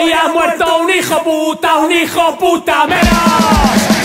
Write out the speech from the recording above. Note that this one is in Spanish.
Hoy ha muerto un hijo puta, un hijo puta menos.